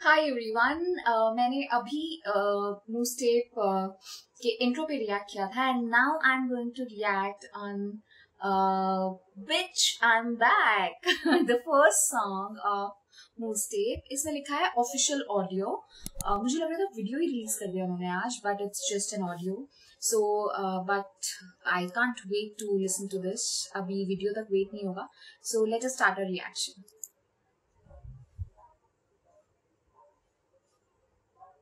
हाय everyone मैंने अभी new step के इंट्रो पे रिएक्ट किया था and now I am going to react on bitch I am back the first song step इसमें लिखा है ऑफिशियल ऑडियो uh, मुझे लग रहा था वीडियो ही रिलीज़ कर दिया उन्होंने आज but it's just an audio so but I can't wait to listen to this अभी वीडियो तक वेट नहीं होगा. So let us start a reaction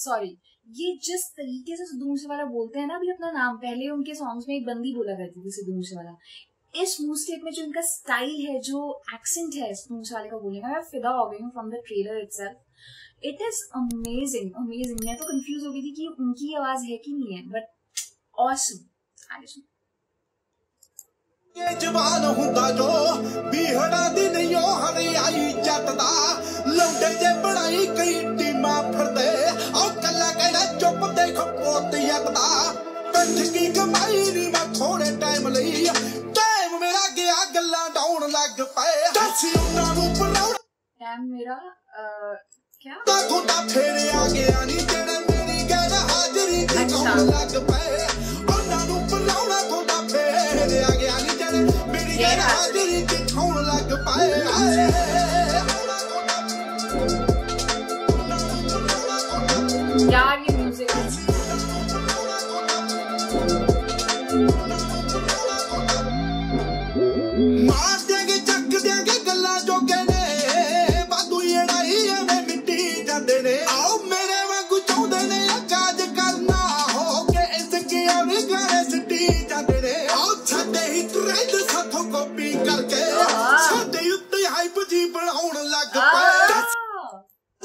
sorry ये जिस तरीके से सिद्धू मूसेवाला बोलते हैं ना अभी अपना नाम पहले उनके सॉन्ग्स में एक बंदी बोला करती थी सिद्धू मूसेवाला इस मूव स्टेप में जो इनका स्टाइल है जो एक्सेंट है सिद्धू मूसेवाले का बोलने का मैं फिदा हो गई हूँ from the trailer itself it is amazing amazing मैं तो कंफ्यूज हो गई थी कि उनकी आवाज है कि नहीं है बट ऑसम आगे ਇਹ ਜਵਾਨ ਹੁੰਦਾ ਜੋ ਬੀਹੜਾ ਦੀ ਨਹੀਂ ਉਹ ਹਰਿਆਈ ਜੱਟ ਦਾ ਲੌਂਡੇ ਜੇ ਬਣਾਈ ਕਈ ਟੀਮਾਂ ਫਿਰਦੇ ਉਹ ਕੱਲਾ ਕਹਿੰਦਾ ਚੁੱਪ ਦੇਖ ਪੋਤ ਯੱਕਦਾ ਪਿੱਠ ਕੀ ਕਮਾਈ ਨਹੀਂ ਮੈਂ ਥੋੜੇ ਟਾਈਮ ਲਈ ਟਾਈਮ ਮੇਰਾ ਗਿਆ ਗੱਲਾਂ ਡਾਉਣ ਲੱਗ ਪਏ ਦੱਸ ਉਹਨਾਂ ਨੂੰ ਪਰਾਉਣਾ टाइम मेरा अ, क्या ਤਾਂ ਤੁਹਾਡਾ ਫੇਰ ਆ ਗਿਆ ਨਹੀਂ ਜਿਹੜੇ ਮੇਰੀ ਗੈਰ ਹਾਜ਼ਰੀ ਦੀ ਅੱਛਾ। ਕੌਣ ਲੱਗ ਪਏ ਉਹਨਾਂ ਨੂੰ ਬੁਲਾਉਣਾ ਤੁਹਾਡਾ ਫੇਰ ਆ ਗਿਆ ਨਹੀਂ ਜਿਹੜੇ ਮੇਰੀ ਗੈਰ ਹਾਜ਼ਰੀ ਦੀ ਕੌਣ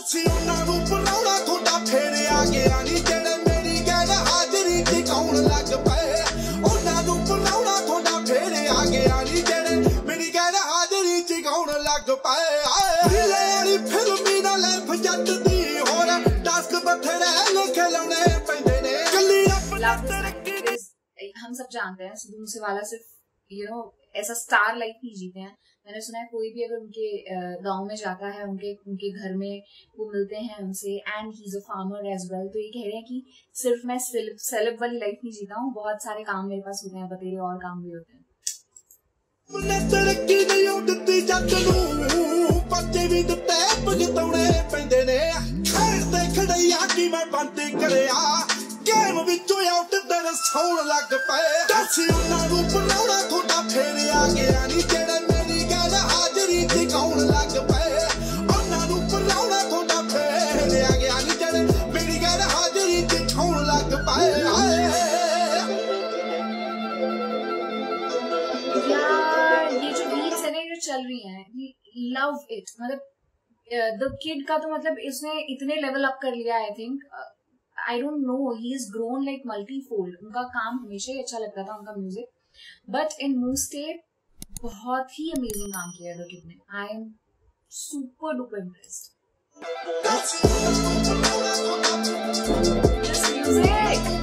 ਅਸੀਂ ਉਹਨਾਂ ਨੂੰ ਬਣਾਉਣਾ ਤੁਹਾਡਾ ਫੇਰ ਆ ਗਿਆ ਨਹੀਂ ਜਿਹੜੇ ਮੇਰੀ ਗੈਰ ਹਾਜ਼ਰੀ ਤੇ ਕੌਣ ਲੱਗ ਪਏ ਉਹਨਾਂ ਨੂੰ ਬਣਾਉਣਾ ਤੁਹਾਡਾ ਫੇਰ ਆ ਗਿਆ ਨਹੀਂ ਜਿਹੜੇ ਮੇਰੀ ਗੈਰ ਹਾਜ਼ਰੀ ਤੇ ਕੌਣ ਲੱਗ ਪਏ ਆਏ ਲੈ ਵਾਲੀ ਫਿਲਮੀ ਨਾਲ ਲੈ ਜੱਟ ਦੀ ਹੋਰ ਟਾਸਕ ਬਥੇਰੇ ਲਿਖੇ ਲਾਉਣੇ ਪੈਂਦੇ ਨੇ ਕੱਲੀ ਆਪਣੇ लव ਤਰੱਕੀ is हम सब जानते हैं सिद्धू मूसेवाला सिर्फ यू नो ऐसा स्टार लाइफ नहीं जीते हैं मैंने सुना है कोई भी अगर उनके गांव में जाता है उनके उनके घर में वो मिलते हैं उनसे and he is a farmer as well तो ये कह रहे हैं कि सिर्फ मैं सेलेब सेलेब वाली लाइफ नहीं जीता हूँ बहुत सारे काम मेरे पास होते हैं बतेरे और काम भी होते हैं ਉਹਨੇ ਤਰੱਕੀ ਨਹੀਂ ਉਹ ਦਿੱਤੀ ਜੱਟ ਨੂੰ ਬੱਚੇ ਵੀ ਦਿੱਤੇ ਭਗਤਾਉਣੇ ਪੈਂਦੇ ਨੇ ਖੇਡਦੇ ਖੜਿਆ ਕੀ ਮੈਂ ਬੰਦੀ ਕਰਿਆ ਗੇਮ ਵਿੱਚੋਂ ਆਊਟ ਦਰ ਸੌਣ ਲੱਗ ਪਏ ਦੱਸ ਉਹਨਾਂ ਨੂੰ ਬਣਾਉਣਾ ਤੁਹਾਡਾ ਫੇਰ ਆ ਗਿਆ लव इट मतलब द किड का तो मतलब इसने इतने लेवल अप कर लिया I think I don't know he is grown like multi fold उनका काम हमेशा ही अच्छा लगता था उनका music but in Moosetape बहुत ही अमेजिंग काम किया द किड ने. I am super duper impressed This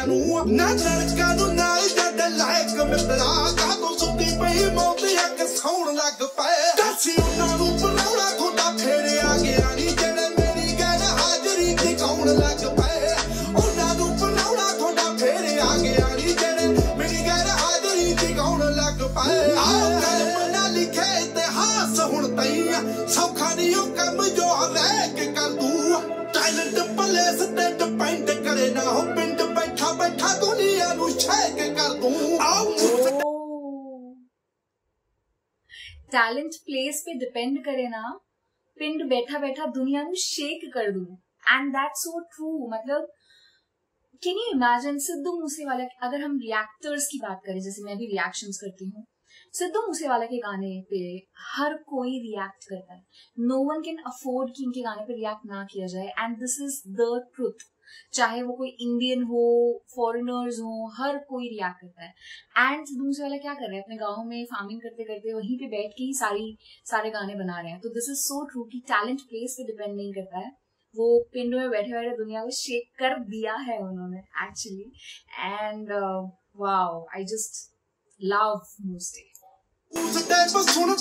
ਤੇਰੇ ਨੂੰ ਨਾ ਲੜਕਾ ਨੂੰ ਨਾਲ ਜੱਟ ਲਾਇਕ ਮਿੱਤਰਾ ਕਾ ਸੁੱਤੀ ਪਈ ਮੌਤ ਅੱਖ ਸੌਣ ਲੱਗ ਪਏ। ਦੱਸੀ ਉਹਨਾਂ ਨੂੰ ਬਣਾਉਣਾ ਤੁਹਾਡਾ ਫੇਰ ਗਿਆ ਨਹੀਂ ਜਿਹੜੇ ਮੇਰੀ ਗੈਰ ਹਾਜ਼ਰੀ ਤੇ ਲੱਗ ਪਏ। ਉਹਨਾਂ ਨੂੰ ਬਣਾਉਣਾ ਤੁਹਾਡਾ ਫੇਰ ਗਿਆ ਨਹੀਂ ਜਿਹੜੇ ਮੇਰੀ ਗੈਰ ਹਾਜ਼ਰੀ ਤੇ ਲੱਗ ਪਏ। ਆਹ ਕਲਮ ਨਾ ਲਿਖੇ ਇਤਿਹਾਸ ਹੁਣ ਤਈ ਸੌਖਾ ਨਹੀਂ ਉਹ ਕੰਮ ਜੋ ਰਹਿ ਕੇ ਕਰ ਦੂੰ ਟੈਲੈਂਟ ਪਲੇਸ ਤੇ ਡਿਪੈਂਡ ਕਰੇ ਨਾ ਹੋ बैठा टैलेंट प्लेस पे डिपेंड करे ना, पिंड बैठा बैठा दुनिया नु शेक कर दूँ। एंड दैट्स सो ट्रू मतलब can you imagine Sidhu Moosewala अगर हम रिएक्टर्स की बात करें, जैसे मैं भी रिएक्शंस करती हूँ, सिद्धू मूसेवाला के गाने पे हर कोई रिएक्ट करता है। नो वन कैन अफोर्ड कि इनके गाने पे रिएक्ट ना किया जाए। And this is the truth चाहे वो कोई इंडियन हो फॉरेनर्स हो, हर कोई रिएक्ट करता है। एंड सिद्धू मूसेवाला क्या कर रहे हैं? अपने गाँव में फ़ार्मिंग करते करते वहीं पे बैठ के ही सारी, सारे गाने बना रहे हैं। तो दिस इज़ सो ट्रू कि टैलेंट प्लेस पे डिपेंड नहीं करता है। वो पिंड में बैठे बैठे दुनिया को शेक कर दिया है उन्होंने actually and wow I just love most ਉਸ ਟੈਪ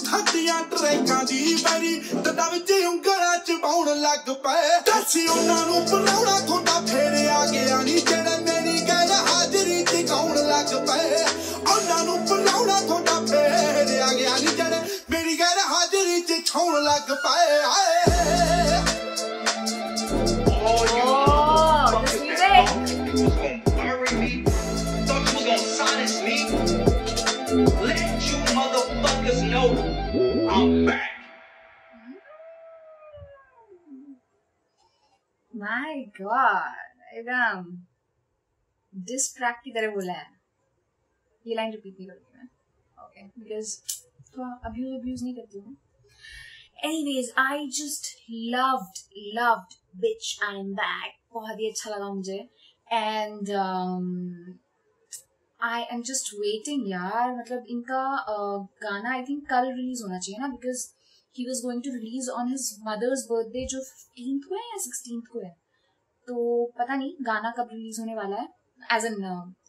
ਥੱਡੀਆਂ ਟਰੈਕਾਂ ਦੀ ਬੈਰੀ ਤਦਾ ਵਿੱਚ ਉਂਗਲਾਂ ਚ ਪਾਉਣ ਲੱਗ ਪਏ। ਦੱਸੀ ਉਹਨਾਂ ਨੂੰ ਬਣਾਉਣਾ ਤੁਹਾਡਾ ਫੇਰ ਆ ਗਿਆ ਨਹੀਂ ਜਿਹੜਾ ਮੇਰੀ ਗੱਲ ਹਾਜ਼ਰੀ ਤੇ ਗਾਉਣ ਲੱਗ ਪਏ। ਉਹਨਾਂ ਨੂੰ ਬਣਾਉਣਾ ਤੁਹਾਡਾ ਫੇਰ ਆ ਗਿਆ ਨਹੀਂ ਜਿਹੜੇ ਮੇਰੀ ਗੱਲ ਹਾਜ਼ਰੀ ਚ ਛਾਉਣ ਲੱਗ ਪਏ। ਆਏ माय गॉड एकदम डिस ट्रैक की तरह बोला है। ये लाइन रिपीट नहीं करूँगी मैं। ओके बिकॉज़ थोड़ा अब्यूज अब्यूज नहीं करती हूँ। Anyways I just loved loved bitch I am back बहुत ही अच्छा लगा मुझे। And I am just waiting यार। मतलब इनका uh, गाना आई थिंक कल रिलीज़ होना चाहिए ना because he was going to release on his mother's birthday जो फिफ्टींथ को है या सिक्सटींथ को है? तो पता नहीं गाना कब रिलीज़ होने वाला है? एज एन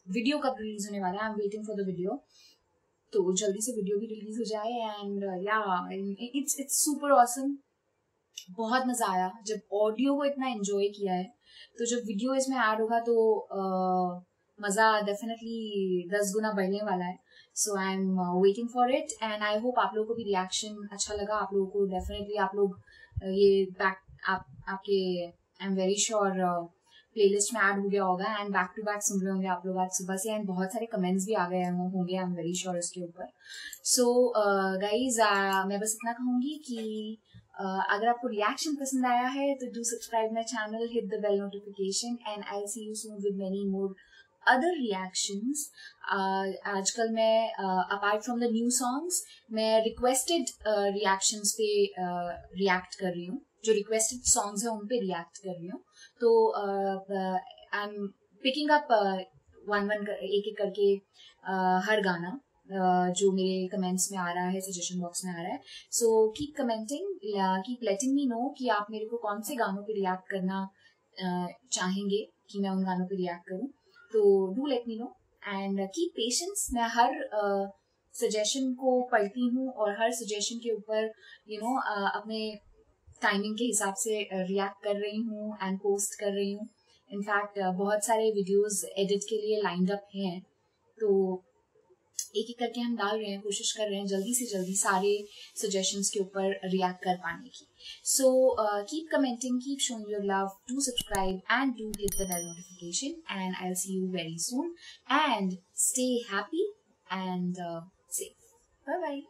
वीडियो कब रिलीज़ होने वाला है? I am waiting for the video तो जल्दी से वीडियो भी रिलीज़ हो जाए एंड या इट्स इट्स सुपर ऑसम बहुत मज़ा आया। जब ऑडियो को इतना एंजॉय किया है तो जब वीडियो इसमें ऐड होगा तो uh, मज़ा डेफिनेटली दस गुना बढ़ने वाला है। So I am waiting for it and I hope आप लोगों को भी रिएक्शन अच्छा लगा। आप लोगों को डेफिनेटली आप लोग uh, ये बैक आप आपके I am very sure playlist में ऐड हो गया होगा एंड बैक टू बैक सुन रहे होंगे आप लोग आज सुबह से एंड बहुत सारे कमेंट्स भी आ गए होंगे आई एम वेरी श्योर इसके ऊपर सो गाइज़ मैं बस इतना कहूँगी कि uh, अगर आपको रिएक्शन पसंद आया है तो do subscribe my channel hit the bell notification and I see you soon with many more other reactions आजकल मैं apart from the new songs मैं रिक्वेस्टेड रिएक्शंस पे रिएक्ट कर रही हूँ। जो रिक्वेस्टेड सॉन्ग्स हैं उन पे रिएक्ट कर रही हूँ। तो I am picking up one one एक एक करके uh, हर गाना uh, जो मेरे कमेंट्स में आ रहा है सजेशन बॉक्स में आ रहा है। So keep commenting keep letting me know कि आप मेरे को कौन से गानों पे रिएक्ट करना uh, चाहेंगे कि मैं उन गानों पे रिएक्ट करूँ। तो do let me know and की पेशेंस मैं हर सजेशन uh, को पढ़ती हूँ और हर सजेशन के ऊपर यू नो अपने टाइमिंग के हिसाब से रिएक्ट कर रही हूँ एंड पोस्ट कर रही हूँ. इनफैक्ट बहुत सारे वीडियोस एडिट के लिए लाइंड अप हैं. तो एक एक करके हम डाल रहे हैं, कोशिश कर रहे हैं जल्दी से जल्दी सारे सजेशंस के ऊपर रिएक्ट कर पाने की। So keep commenting keep showing your love do subscribe and do hit the bell notification and I see you very soon and stay happy and safe bye bye